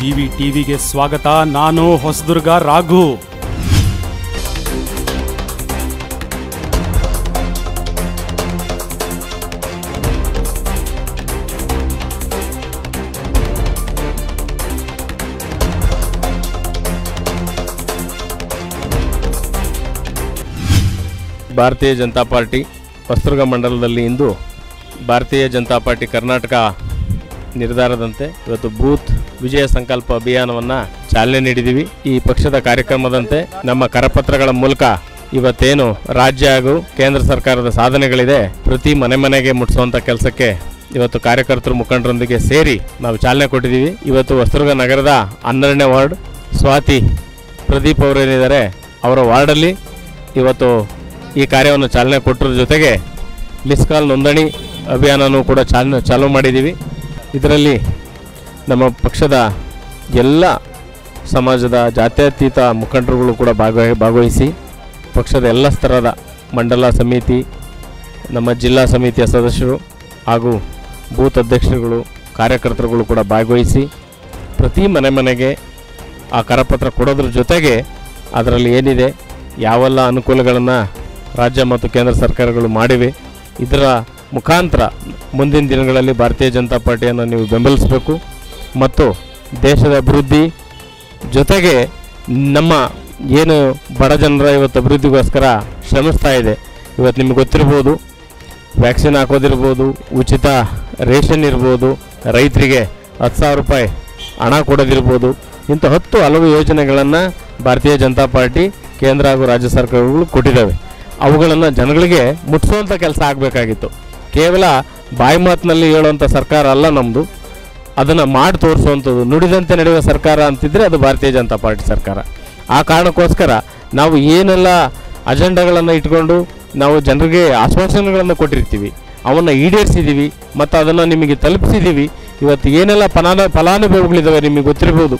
GV ಟಿವಿಗೆ ಸ್ವಾಗತ. ನಾನು ಹೊಸದುರ್ಗ ರಾಘು. ಭಾರತೀಯ ಜನತಾ ಪಾರ್ಟಿ ಹೊಸದುರ್ಗ ಮಂಡಲದಲ್ಲಿ ಇಂದು ಭಾರತೀಯ ಜನತಾ ಪಾರ್ಟಿ ಕರ್ನಾಟಕ ನಿರ್ಧಾರದಂತೆ ಇವತ್ತು ಬೂತ್ ವಿಜಯ ಸಂಕಲ್ಪ ಅಭಿಯಾನವನ್ನು ಚಾಲನೆ ನೀಡಿದ್ದೀವಿ. ಈ ಪಕ್ಷದ ಕಾರ್ಯಕ್ರಮದಂತೆ ನಮ್ಮ ಕರಪತ್ರಗಳ ಮೂಲಕ ಇವತ್ತೇನು ರಾಜ್ಯ ಹಾಗೂ ಕೇಂದ್ರ ಸರ್ಕಾರದ ಸಾಧನೆಗಳಿದೆ, ಪ್ರತಿ ಮನೆ ಮನೆಗೆ ಮುಟ್ಟಿಸುವಂಥ ಕೆಲಸಕ್ಕೆ ಇವತ್ತು ಕಾರ್ಯಕರ್ತರು ಮುಖಂಡರೊಂದಿಗೆ ಸೇರಿ ನಾವು ಚಾಲನೆ ಕೊಟ್ಟಿದ್ದೀವಿ. ಇವತ್ತು ಹೊಸದುರ್ಗ ನಗರದ ಹನ್ನೆರಡನೇ ವಾರ್ಡ್ ಸ್ವಾತಿ ಪ್ರದೀಪ್ ಅವರೇನಿದ್ದಾರೆ ಅವರ ವಾರ್ಡಲ್ಲಿ ಇವತ್ತು ಈ ಕಾರ್ಯವನ್ನು ಚಾಲನೆ ಕೊಟ್ಟರ. ಜೊತೆಗೆ ಮಿಸ್ ಕಾಲ್ ನೋಂದಣಿ ಅಭಿಯಾನನೂ ಕೂಡ ಚಾಲನೆ, ಚಾಲೂ ಮಾಡಿದ್ದೀವಿ. ಇದರಲ್ಲಿ ನಮ್ಮ ಪಕ್ಷದ ಎಲ್ಲ ಸಮಾಜದ ಜಾತ್ಯತೀತ ಮುಖಂಡರುಗಳು ಕೂಡ ಭಾಗವಹಿ, ಭಾಗವಹಿಸಿ ಪಕ್ಷದ ಎಲ್ಲ ಸ್ತರದ ಮಂಡಲ ಸಮಿತಿ, ನಮ್ಮ ಜಿಲ್ಲಾ ಸಮಿತಿಯ ಸದಸ್ಯರು ಹಾಗೂ ಬೂತ್ ಅಧ್ಯಕ್ಷರುಗಳು, ಕಾರ್ಯಕರ್ತರುಗಳು ಕೂಡ ಭಾಗವಹಿಸಿ ಪ್ರತಿ ಮನೆ ಮನೆಗೆ ಆ ಕರಪತ್ರ ಕೊಡೋದ್ರ ಜೊತೆಗೆ ಅದರಲ್ಲಿ ಏನಿದೆ, ಯಾವೆಲ್ಲ ಅನುಕೂಲಗಳನ್ನು ರಾಜ್ಯ ಮತ್ತು ಕೇಂದ್ರ ಸರ್ಕಾರಗಳು ಮಾಡಿವೆ, ಇದರ ಮುಖಾಂತರ ಮುಂದಿನ ದಿನಗಳಲ್ಲಿ ಭಾರತೀಯ ಜನತಾ ಪಾರ್ಟಿಯನ್ನು ನೀವು ಬೆಂಬಲಿಸಬೇಕು. ಮತ್ತು ದೇಶದ ಅಭಿವೃದ್ಧಿ ಜೊತೆಗೆ ನಮ್ಮ ಏನು ಬಡ ಜನರ ಇವತ್ತು ಅಭಿವೃದ್ಧಿಗೋಸ್ಕರ ಶ್ರಮಿಸ್ತಾ ಇದೆ. ಇವತ್ತು ನಿಮ್ಗೆ ಗೊತ್ತಿರ್ಬೋದು, ವ್ಯಾಕ್ಸಿನ್ ಹಾಕೋದಿರ್ಬೋದು, ಉಚಿತ ರೇಷನ್ ಇರ್ಬೋದು, ರೈತರಿಗೆ ಹತ್ತು ಸಾವಿರ ರೂಪಾಯಿ ಹಣ ಕೊಡೋದಿರ್ಬೋದು, ಇಂಥ ಹತ್ತು ಹಲವು ಯೋಜನೆಗಳನ್ನು ಭಾರತೀಯ ಜನತಾ ಪಾರ್ಟಿ, ಕೇಂದ್ರ ಹಾಗೂ ರಾಜ್ಯ ಸರ್ಕಾರಗಳು ಕೊಟ್ಟಿದ್ದಾವೆ. ಅವುಗಳನ್ನು ಜನಗಳಿಗೆ ಮುಟ್ಟಿಸುವಂಥ ಕೆಲಸ ಆಗಬೇಕಾಗಿತ್ತು. ಕೇವಲ ಬಾಯಿ ಮಾತಿನಲ್ಲಿ ಹೇಳುವಂಥ ಸರ್ಕಾರ ಅಲ್ಲ ನಮ್ಮದು ಅದನ್ನು ಮಾಡಿ ತೋರಿಸುವಂಥದ್ದು. ನುಡಿದಂತೆ ನಡೆಯುವ ಸರ್ಕಾರ ಅಂತಿದ್ರೆ ಅದು ಭಾರತೀಯ ಜನತಾ ಪಾರ್ಟಿ ಸರ್ಕಾರ. ಆ ಕಾರಣಕ್ಕೋಸ್ಕರ ನಾವು ಏನೆಲ್ಲ ಅಜೆಂಡಾಗಳನ್ನು ಇಟ್ಕೊಂಡು ನಾವು ಜನರಿಗೆ ಆಶ್ವಾಸನೆಗಳನ್ನು ಕೊಟ್ಟಿರ್ತೀವಿ, ಅವನ್ನು ಈಡೇರಿಸಿದ್ದೀವಿ ಮತ್ತು ಅದನ್ನು ನಿಮಗೆ ತಲುಪಿಸಿದ್ದೀವಿ ಇವತ್ತು ಏನೆಲ್ಲ ಫಲಾನ ಫಲಾನುಭವಿಗಳಿದ್ದಾವೆ ನಿಮಗೆ ಗೊತ್ತಿರ್ಬೋದು.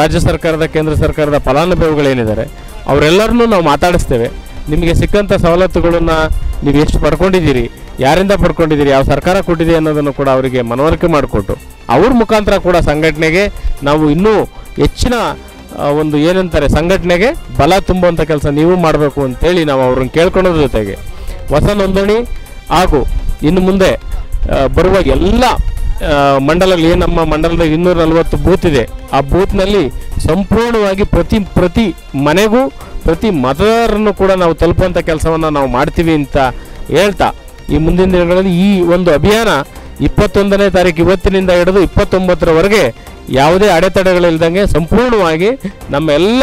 ರಾಜ್ಯ ಸರ್ಕಾರದ, ಕೇಂದ್ರ ಸರ್ಕಾರದ ಫಲಾನುಭವಿಗಳೇನಿದ್ದಾರೆ ಅವರೆಲ್ಲರನ್ನೂ ನಾವು ಮಾತಾಡಿಸ್ತೇವೆ. ನಿಮಗೆ ಸಿಕ್ಕಂಥ ಸವಲತ್ತುಗಳನ್ನು ನೀವು ಎಷ್ಟು ಪಡ್ಕೊಂಡಿದ್ದೀರಿ? ಯಾರಿಂದ ಪಡ್ಕೊಂಡಿದ್ದೀರಿ? ಯಾವ ಸರ್ಕಾರ ಕೊಟ್ಟಿದೆ ಅನ್ನೋದನ್ನು ಕೂಡ ಅವರಿಗೆ ಮನವರಿಕೆ ಮಾಡಿಕೊಟ್ಟು, ಅವ್ರ ಮುಖಾಂತರ ಕೂಡ ಸಂಘಟನೆಗೆ ನಾವು ಇನ್ನೂ ಹೆಚ್ಚಿನ ಒಂದು ಏನಂತಾರೆ, ಸಂಘಟನೆಗೆ ಬಲ ತುಂಬುವಂಥ ಕೆಲಸ ನೀವು ಮಾಡಬೇಕು ಅಂತೇಳಿ ನಾವು ಅವ್ರನ್ನ ಕೇಳ್ಕೊಳ್ಳೋದ್ರ ಜೊತೆಗೆ. ಹೊಸ ನೋಂದಣಿ ಹಾಗೂ ಇನ್ನು ಮುಂದೆ ಬರುವ ಎಲ್ಲ ಮಂಡಲಲ್ಲಿ ನಮ್ಮ ಮಂಡಲದ ಇನ್ನೂರ ನಲವತ್ತು ಬೂತ್ ಇದೆ, ಆ ಬೂತ್ನಲ್ಲಿ ಸಂಪೂರ್ಣವಾಗಿ ಪ್ರತಿ ಪ್ರತಿ ಮನೆಗೂ ಪ್ರತಿ ಮತದಾರರನ್ನು ಕೂಡ ನಾವು ತಲುಪುವಂಥ ಕೆಲಸವನ್ನು ನಾವು ಮಾಡ್ತೀವಿ ಅಂತ ಹೇಳ್ತಾ ಈ ಮುಂದಿನ ದಿನಗಳಲ್ಲಿ ಈ ಒಂದು ಅಭಿಯಾನ ಇಪ್ಪತ್ತೊಂದನೇ ತಾರೀಕು ಇವತ್ತಿನಿಂದ ಹಿಡಿದು ಇಪ್ಪತ್ತೊಂಬತ್ತರವರೆಗೆ ಯಾವುದೇ ಅಡೆತಡೆಗಳಿಲ್ದಂಗೆ ಸಂಪೂರ್ಣವಾಗಿ ನಮ್ಮ ಎಲ್ಲ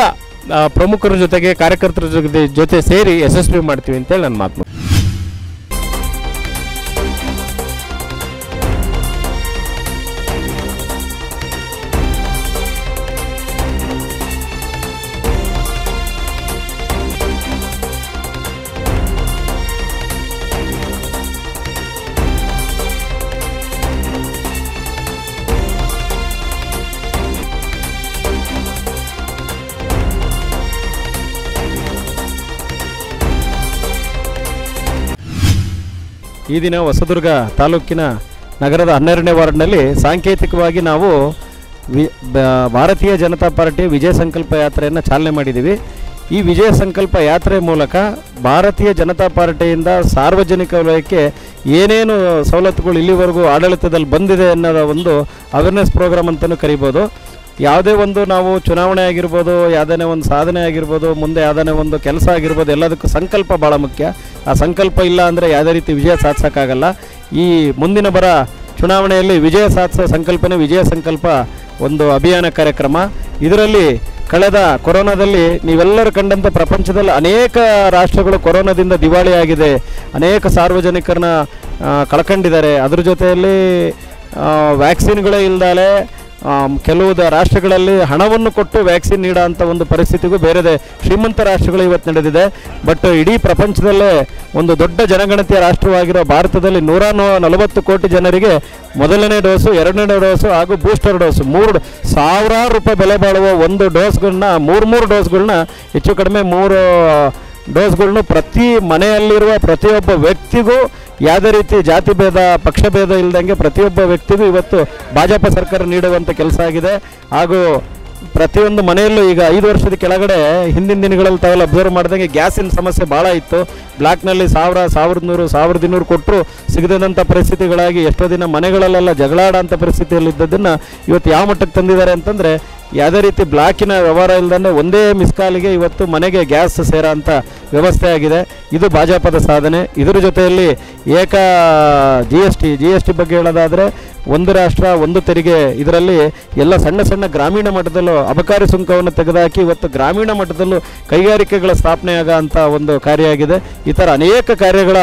ಪ್ರಮುಖರ ಜೊತೆಗೆ ಕಾರ್ಯಕರ್ತರ ಜೊತೆ ಜೊತೆ ಸೇರಿ ಯಶಸ್ವಿ ಮಾಡ್ತೀವಿ ಅಂತೇಳಿ ನನ್ನ ಮಾತು. ಈ ದಿನ ಹೊಸದುರ್ಗ ತಾಲೂಕಿನ ನಗರದ ಹನ್ನೆರಡನೇ ವಾರ್ಡ್ನಲ್ಲಿ ಸಾಂಕೇತಿಕವಾಗಿ ನಾವು ಭಾರತೀಯ ಜನತಾ ಪಾರ್ಟಿ ವಿಜಯ ಸಂಕಲ್ಪ ಯಾತ್ರೆಯನ್ನು ಚಾಲನೆ ಮಾಡಿದ್ದೀವಿ. ಈ ವಿಜಯ ಸಂಕಲ್ಪ ಯಾತ್ರೆ ಮೂಲಕ ಭಾರತೀಯ ಜನತಾ ಪಾರ್ಟಿಯಿಂದ ಸಾರ್ವಜನಿಕ ವಲಯಕ್ಕೆ ಏನೇನು ಸವಲತ್ತುಗಳು ಇಲ್ಲಿವರೆಗೂ ಆಡಳಿತದಲ್ಲಿ ಬಂದಿದೆ ಅನ್ನೋದ ಒಂದು ಅವೇರ್ನೆಸ್ ಪ್ರೋಗ್ರಾಮ್ ಅಂತಲೂ ಕರಿಬೋದು. ಯಾವುದೇ ಒಂದು ನಾವು ಚುನಾವಣೆ ಆಗಿರ್ಬೋದು, ಯಾವುದೇ ಒಂದು ಸಾಧನೆ ಆಗಿರ್ಬೋದು, ಮುಂದೆ ಯಾವುದೇ ಒಂದು ಕೆಲಸ ಆಗಿರ್ಬೋದು, ಎಲ್ಲದಕ್ಕೂ ಸಂಕಲ್ಪ ಭಾಳ ಮುಖ್ಯ. ಆ ಸಂಕಲ್ಪ ಇಲ್ಲ ಅಂದರೆ ಯಾವುದೇ ರೀತಿ ವಿಜಯ ಸಾಧಿಸೋಕ್ಕಾಗಲ್ಲ. ಈ ಮುಂದಿನ ಬರ ಚುನಾವಣೆಯಲ್ಲಿ ವಿಜಯ ಸಾಧಿಸೋ ಸಂಕಲ್ಪನೆ ವಿಜಯ ಸಂಕಲ್ಪ ಒಂದು ಅಭಿಯಾನ ಕಾರ್ಯಕ್ರಮ. ಇದರಲ್ಲಿ ಕಳೆದ ಕೊರೋನಾದಲ್ಲಿ ನೀವೆಲ್ಲರೂ ಕಂಡಂಥ ಪ್ರಪಂಚದಲ್ಲಿ ಅನೇಕ ರಾಷ್ಟ್ರಗಳು ಕೊರೋನಾದಿಂದ ದಿವಾಳಿಯಾಗಿದೆ ಅನೇಕ ಸಾರ್ವಜನಿಕರನ್ನ ಕಳ್ಕೊಂಡಿದ್ದಾರೆ. ಅದ್ರ ಜೊತೆಯಲ್ಲಿ ವ್ಯಾಕ್ಸಿನ್ಗಳೇ ಇಲ್ದಾಲೆ ಕೆಲವು ರಾಷ್ಟ್ರಗಳಲ್ಲಿ ಹಣವನ್ನು ಕೊಟ್ಟು ವ್ಯಾಕ್ಸಿನ್ ನೀಡೋ ಅಂಥ ಒಂದು ಪರಿಸ್ಥಿತಿಗೂ ಬೇರೆದೆ ಶ್ರೀಮಂತ ರಾಷ್ಟ್ರಗಳು ಇವತ್ತು ನಡೆದಿದೆ. ಬಟ್ ಇಡೀ ಪ್ರಪಂಚದಲ್ಲೇ ಒಂದು ದೊಡ್ಡ ಜನಗಣತಿಯ ರಾಷ್ಟ್ರವಾಗಿರೋ ಭಾರತದಲ್ಲಿ ನೂರ ನಲವತ್ತು ಕೋಟಿ ಜನರಿಗೆ ಮೊದಲನೇ ಡೋಸು, ಎರಡನೇ ಡೋಸು ಹಾಗೂ ಬೂಸ್ಟರ್ ಡೋಸು. ಮೂರು ಸಾವಿರಾರು ರೂಪಾಯಿ ಬೆಲೆ ಬಾಳುವ ಒಂದು ಡೋಸ್ಗಳನ್ನ, ಮೂರು ಮೂರು ಡೋಸ್ಗಳನ್ನ, ಹೆಚ್ಚು ಕಡಿಮೆ ಮೂರು ಡೋಸ್ಗಳನ್ನು ಪ್ರತಿ ಮನೆಯಲ್ಲಿರುವ ಪ್ರತಿಯೊಬ್ಬ ವ್ಯಕ್ತಿಗೂ ಯಾವುದೇ ರೀತಿ ಜಾತಿ ಭೇದ, ಪಕ್ಷ ಭೇದ ಇಲ್ಲದಂಗೆ ಪ್ರತಿಯೊಬ್ಬ ವ್ಯಕ್ತಿಗೂ ಇವತ್ತು ಭಾಜಪ ಸರ್ಕಾರ ನೀಡುವಂಥ ಕೆಲಸ ಆಗಿದೆ. ಹಾಗೂ ಪ್ರತಿಯೊಂದು ಮನೆಯಲ್ಲೂ ಈಗ ಐದು ವರ್ಷದ ಕೆಳಗಡೆ ಹಿಂದಿನ ದಿನಗಳಲ್ಲಿ ತಾವೆಲ್ಲ ಅಬ್ಸರ್ವ್ ಮಾಡಿದಂಗೆ ಗ್ಯಾಸಿನ ಸಮಸ್ಯೆ ಭಾಳ ಇತ್ತು. ಬ್ಲಾಕ್ನಲ್ಲಿ ಸಾವಿರ ಸಾವಿರದ ನೂರು ಸಾವಿರದ ಇನ್ನೂರು ಕೊಟ್ಟರು ಸಿಗದಂಥ ಪರಿಸ್ಥಿತಿಗಳಾಗಿ ಎಷ್ಟೋ ದಿನ ಮನೆಗಳಲ್ಲೆಲ್ಲ ಜಗಳಾಡೋಂಥ ಪರಿಸ್ಥಿತಿಯಲ್ಲಿದ್ದದನ್ನು ಇವತ್ತು ಯಾವ ಮಟ್ಟಕ್ಕೆ ತಂದಿದ್ದಾರೆ ಅಂತಂದರೆ ಯಾವುದೇ ರೀತಿ ಬ್ಲಾಕಿನ ವ್ಯವಹಾರ ಇಲ್ಲದೇ ಒಂದೇ ಮಿಸ್ ಕಾಲಿಗೆ ಇವತ್ತು ಮನೆಗೆ ಗ್ಯಾಸ್ ಸೇರೋ ಅಂಥ ವ್ಯವಸ್ಥೆ ಆಗಿದೆ. ಇದು ಭಾಜಪದ ಸಾಧನೆ. ಇದರ ಜೊತೆಯಲ್ಲಿ ಏಕ G S T G S T ಬಗ್ಗೆ ಹೇಳೋದಾದರೆ ಒಂದು ರಾಷ್ಟ್ರ, ಒಂದು ತೆರಿಗೆ, ಇದರಲ್ಲಿ ಎಲ್ಲ ಸಣ್ಣ ಸಣ್ಣ ಗ್ರಾಮೀಣ ಮಟ್ಟದಲ್ಲೂ ಅಬಕಾರಿ ಸುಂಕವನ್ನು ತೆಗೆದುಹಾಕಿ ಇವತ್ತು ಗ್ರಾಮೀಣ ಮಟ್ಟದಲ್ಲೂ ಕೈಗಾರಿಕೆಗಳ ಸ್ಥಾಪನೆ ಅಂಥ ಒಂದು ಕಾರ್ಯ ಆಗಿದೆ ಈ ಥರ ಅನೇಕ ಕಾರ್ಯಗಳ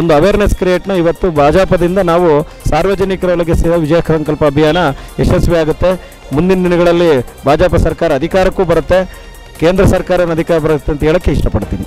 ಒಂದು ಅವೇರ್ನೆಸ್ ಕ್ರಿಯೇಟ್ನ ಇವತ್ತು ಭಾಜಪದಿಂದ ನಾವು ಸಾರ್ವಜನಿಕರೊಳಗೆ ಸೇವಾ ವಿಜಯ ಸಂಕಲ್ಪ ಅಭಿಯಾನ ಯಶಸ್ವಿ ಆಗುತ್ತೆ. ಮುಂದಿನ ದಿನಗಳಲ್ಲಿ ಭಾಜಪ ಸರ್ಕಾರ ಅಧಿಕಾರಕ್ಕೂ ಬರುತ್ತೆ. ಕೇಂದ್ರ ಸರ್ಕಾರ ಅಧಿಕಾರ ಬರುತ್ತೆ ಅಂತ ಹೇಳೋಕ್ಕೆ ಇಷ್ಟಪಡ್ತೀನಿ.